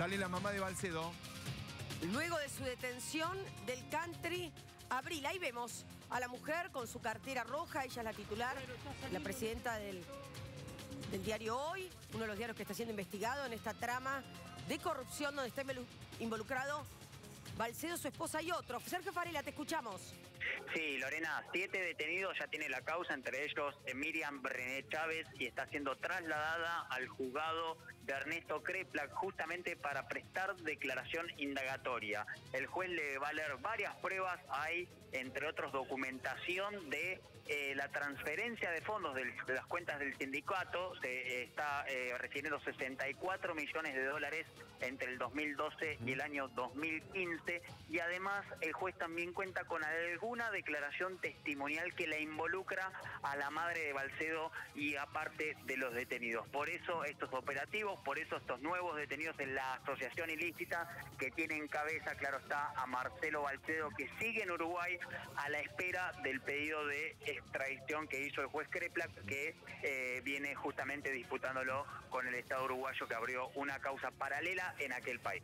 Sale la mamá de Balcedo. Luego de su detención del country, Abril, ahí vemos a la mujer con su cartera roja, ella es la titular, la presidenta del, del diario Hoy, uno de los diarios que está siendo investigado en esta trama de corrupción donde está involucrado Balcedo, su esposa y otro. Sergio Farela, te escuchamos. Sí, Lorena, siete detenidos ya tiene la causa, entre ellos eh, Miriam Brené Chávez, y está siendo trasladada al juzgado de Ernesto Crepla justamente para prestar declaración indagatoria. El juez le va a leer varias pruebas, hay entre otros documentación de eh, la transferencia de fondos de las cuentas del sindicato, se está eh, recibiendo 64 millones de dólares entre el 2012 y el año 2015 y además el juez también cuenta con alguna declaración testimonial que la involucra a la madre de Balcedo y aparte de los detenidos. Por eso estos operativos, por eso estos nuevos detenidos en la asociación ilícita que tienen cabeza, claro está, a Marcelo Balcedo que sigue en Uruguay a la espera del pedido de extradición que hizo el juez Crepla que eh, viene justamente disputándolo con el Estado uruguayo que abrió una causa paralela en aquel país.